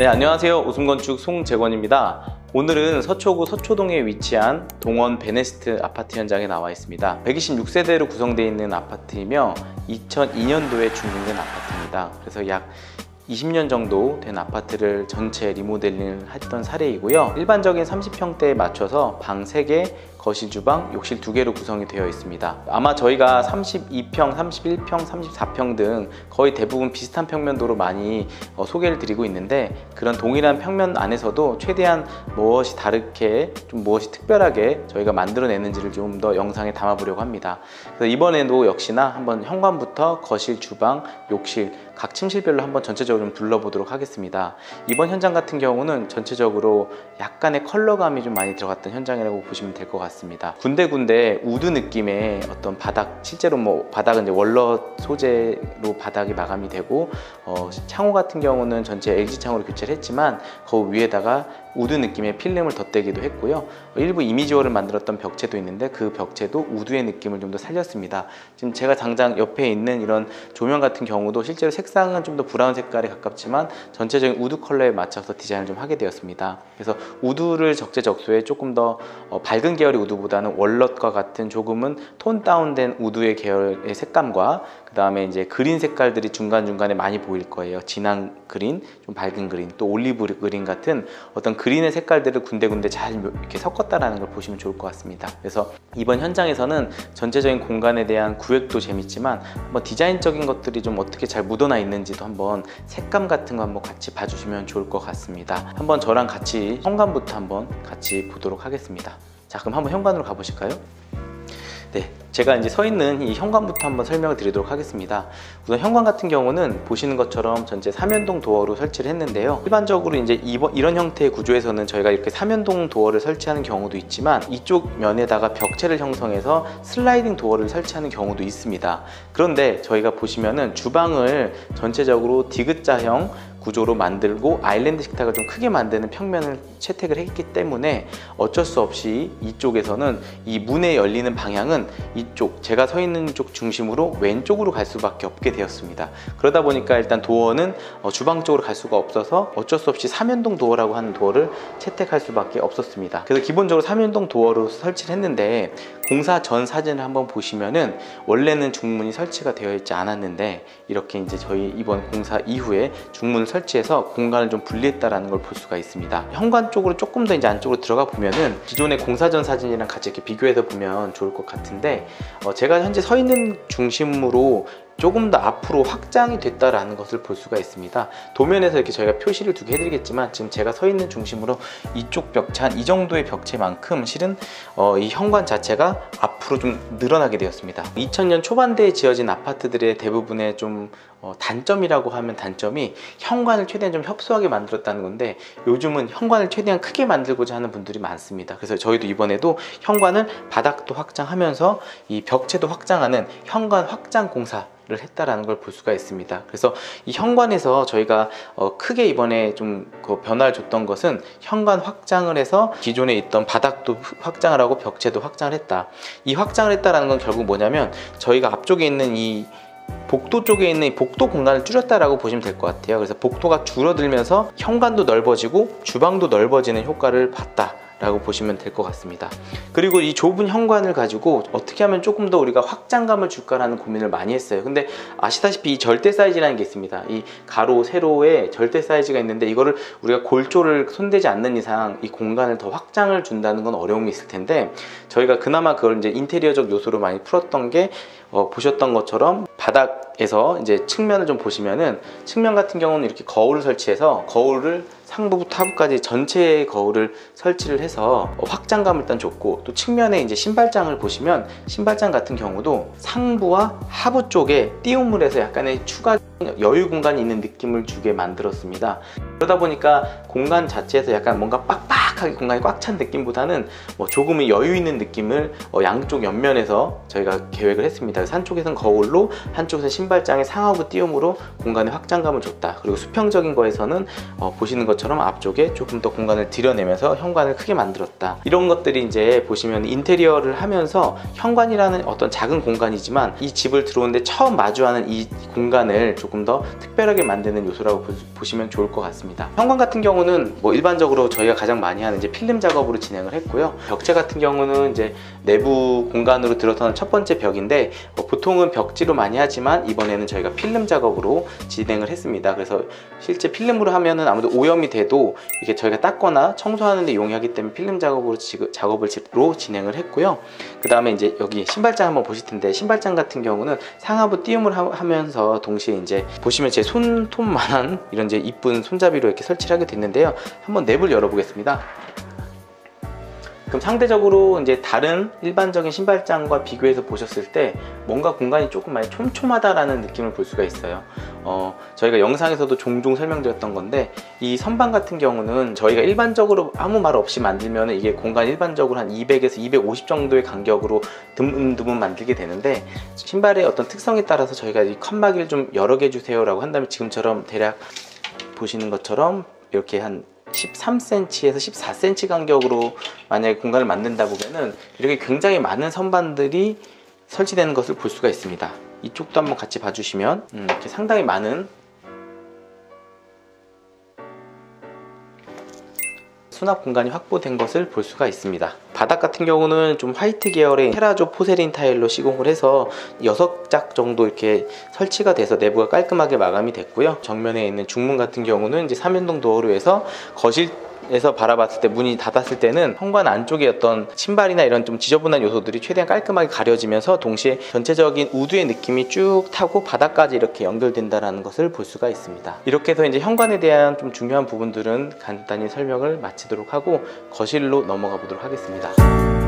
네, 안녕하세요. 웃음건축 송재권입니다. 오늘은 서초구 서초동에 위치한 동원 베네스트 아파트 현장에 나와 있습니다. 126세대로 구성되어 있는 아파트이며 2002년도에 준공된 아파트입니다. 그래서 약 20년 정도 된 아파트를 전체 리모델링을 했던 사례이고요. 일반적인 30평대에 맞춰서 방 3개, 거실, 주방, 욕실 2개로 구성이 되어 있습니다. 아마 저희가 32평, 31평, 34평 등 거의 대부분 비슷한 평면도로 많이 어, 소개를 드리고 있는데 그런 동일한 평면 안에서도 최대한 무엇이 다르게 좀 무엇이 특별하게 저희가 만들어내는지를 좀 더 영상에 담아보려고 합니다. 그래서 이번에도 역시나 한번 현관부터 거실, 주방, 욕실 각 침실별로 한번 전체적으로 좀 둘러보도록 하겠습니다. 이번 현장 같은 경우는 전체적으로 약간의 컬러감이 좀 많이 들어갔던 현장이라고 보시면 될 것 같습니다. 군데군데 wood 느낌의 어떤 바닥, 실제로 뭐 바닥은 이제 walnut 소재로 바닥이 마감이 되고 어, 창호 같은 경우는 전체 LG 창호로 교체를 했지만 그 위에다가 wood 느낌의 필름을 덧대기도 했고요. 일부 image wall을 만들었던 벽체도 있는데 그 벽체도 wood의 느낌을 좀 더 살렸습니다. 지금 제가 당장 옆에 있는 이런 조명 같은 경우도 실제로 색상은 좀 더 brown 색깔에 가깝지만 전체적인 wood 컬러에 맞춰서 디자인을 좀 하게 되었습니다. 그래서 wood를 적재적소에 조금 더 어, 밝은 계열의 wood보다는 walnut과 같은 조금은 tone down된 wood의 계열의 색감과 그 다음에 이제 green 색깔들이 중간중간에 많이 보일 거예요. 진한 green, 좀 밝은 green, 또 olive green 같은 어떤 그린의 색깔들을 군데군데 잘 이렇게 섞었다라는 걸 보시면 좋을 것 같습니다. 그래서 이번 현장에서는 전체적인 공간에 대한 구획도 재밌지만 한번 디자인적인 것들이 좀 어떻게 잘 묻어나 있는지도 한번 색감 같은 거 한번 같이 봐주시면 좋을 것 같습니다. 한번 저랑 같이 현관부터 한번 같이 보도록 하겠습니다. 자 그럼 한번 현관으로 가보실까요? 네, 제가 이제 서 있는 이 현관부터 한번 설명을 드리도록 하겠습니다. 우선 현관 같은 경우는 보시는 것처럼 전체 3연동 도어로 설치를 했는데요. 일반적으로 이제 이번, 이런 형태의 구조에서는 저희가 이렇게 3연동 도어를 설치하는 경우도 있지만 이쪽 면에다가 벽체를 형성해서 슬라이딩 도어를 설치하는 경우도 있습니다. 그런데 저희가 보시면은 주방을 전체적으로 디귿자형 구조로 만들고 아일랜드 식탁을 좀 크게 만드는 평면을 채택을 했기 때문에 어쩔 수 없이 이쪽에서는 이 문에 열리는 방향은 이쪽 제가 서 있는 쪽 중심으로 왼쪽으로 갈 수밖에 없게 되었습니다. 그러다 보니까 일단 도어는 어, 주방 쪽으로 갈 수가 없어서 어쩔 수 없이 3연동 도어라고 하는 도어를 채택할 수밖에 없었습니다. 그래서 기본적으로 3연동 도어로 설치를 했는데 공사 전 사진을 한번 보시면은 원래는 중문이 설치가 되어 있지 않았는데 이렇게 이제 저희 이번 공사 이후에 중문을 설치해서 공간을 좀 분리했다라는 걸 볼 수가 있습니다. 현관 쪽으로 조금 더 이제 안쪽으로 들어가 보면은 기존의 공사 전 사진이랑 같이 이렇게 비교해서 보면 좋을 것 같은데 어 제가 현재 서 있는 중심으로 조금 더 앞으로 확장이 됐다라는 것을 볼 수가 있습니다. 도면에서 이렇게 저희가 표시를 두게 해드리겠지만 지금 제가 서 있는 중심으로 이쪽 벽체 한 이 정도의 벽체만큼 실은 어, 이 현관 자체가 앞으로 좀 늘어나게 되었습니다. 2000년 초반대에 지어진 아파트들의 대부분의 좀 어, 단점이라고 하면 단점이 현관을 최대한 좀 협소하게 만들었다는 건데 요즘은 현관을 최대한 크게 만들고자 하는 분들이 많습니다. 그래서 저희도 이번에도 현관을 바닥도 확장하면서 이 벽체도 확장하는 현관 확장 공사 를 했다라는 걸 볼 수가 있습니다. 그래서 이 현관에서 저희가 어 크게 이번에 좀 그 변화를 줬던 것은 현관 확장을 해서 기존에 있던 바닥도 확장을 하고 벽체도 확장을 했다. 이 확장을 했다라는 건 결국 뭐냐면 저희가 앞쪽에 있는 이 복도 쪽에 있는 이 복도 공간을 줄였다라고 보시면 될 것 같아요. 그래서 복도가 줄어들면서 현관도 넓어지고 주방도 넓어지는 효과를 봤다. 라고 보시면 될 것 같습니다. 그리고 이 좁은 현관을 가지고 어떻게 하면 조금 더 우리가 확장감을 줄까라는 고민을 많이 했어요. 근데 아시다시피 이 절대 사이즈라는 게 있습니다. 이 가로 세로에 절대 사이즈가 있는데 이거를 우리가 골조를 손대지 않는 이상 이 공간을 더 확장을 준다는 건 어려움이 있을 텐데 저희가 그나마 그걸 이제 인테리어적 요소로 많이 풀었던 게 어, 보셨던 것처럼 바닥에서 이제 측면을 좀 보시면은 측면 같은 경우는 이렇게 거울을 설치해서 거울을 상부부터 하부까지 전체의 거울을 설치를 해서 확장감을 일단 줬고 또 측면에 이제 신발장을 보시면 신발장 같은 경우도 상부와 하부 쪽에 띄움을 해서 약간의 추가 여유 공간이 있는 느낌을 주게 만들었습니다. 그러다 보니까 공간 자체에서 약간 뭔가 빡빡 빡빡하게 공간이 꽉 찬 느낌보다는 뭐 조금의 여유 있는 느낌을 어, 양쪽 옆면에서 저희가 계획을 했습니다. 한쪽에서는 거울로 한쪽에서는 신발장에 상하부 띄움으로 공간의 확장감을 줬다. 그리고 수평적인 거에서는 어, 보시는 것처럼 앞쪽에 조금 더 공간을 들여내면서 현관을 크게 만들었다. 이런 것들이 이제 보시면 인테리어를 하면서 현관이라는 어떤 작은 공간이지만 이 집을 들어오는데 처음 마주하는 이 공간을 조금 더 특별하게 만드는 요소라고 보, 시면 좋을 것 같습니다. 현관 같은 경우는 뭐 일반적으로 저희가 가장 많이 하는 이제 필름 작업으로 진행을 했고요. 벽체 같은 경우는 이제 내부 공간으로 들어서는 첫 번째 벽인데 뭐 보통은 벽지로 많이 하지만 이번에는 저희가 필름 작업으로 진행을 했습니다. 그래서 실제 필름으로 하면은 아무도 오염이 돼도 이게 저희가 닦거나 청소하는 데 용이하기 때문에 필름 작업으로 지, 작업을 로 진행을 했고요. 그 다음에 이제 여기 신발장 한번 보실 텐데 신발장 같은 경우는 상하부 띄움을 하, 면서 동시에 이제 보시면 제 손톱만한 이런 이제 이쁜 손잡이로 이렇게 설치를 하게 됐는데요. 한번 냅을 열어보겠습니다. 그럼 상대적으로 이제 다른 일반적인 신발장과 비교해서 보셨을 때 뭔가 공간이 조금 많이 촘촘하다라는 느낌을 볼 수가 있어요. 어, 저희가 영상에서도 종종 설명드렸던 건데 이 선반 같은 경우는 저희가 일반적으로 아무 말 없이 만들면 이게 공간 일반적으로 한 200에서 250 정도의 간격으로 드문드문 만들게 되는데 신발의 어떤 특성에 따라서 저희가 이 칸막이를 좀 여러 개 주세요 라고 한다면 지금처럼 대략 보시는 것처럼 이렇게 한 13cm에서 14cm 간격으로 만약에 공간을 만든다 보면은 이렇게 굉장히 많은 선반들이 설치되는 것을 볼 수가 있습니다. 이쪽도 한번 같이 봐주시면 음, 상당히 많은 수납 공간이 확보된 것을 볼 수가 있습니다. 바닥 같은 경우는 좀 화이트 계열의 테라조 포세린 타일로 시공을 해서 6짝 정도 이렇게 설치가 돼서 내부가 깔끔하게 마감이 됐고요. 정면에 있는 중문 같은 경우는 이제 3연동 도어로 해서 거실 에서 바라봤을 때 문이 닫았을 때는 현관 안쪽에 어떤 신발이나 이런 좀 지저분한 요소들이 최대한 깔끔하게 가려지면서 동시에 전체적인 우드의 느낌이 쭉 타고 바닥까지 이렇게 연결된다는 것을 볼 수가 있습니다. 이렇게 해서 이제 현관에 대한 좀 중요한 부분들은 간단히 설명을 마치도록 하고 거실로 넘어가 보도록 하겠습니다.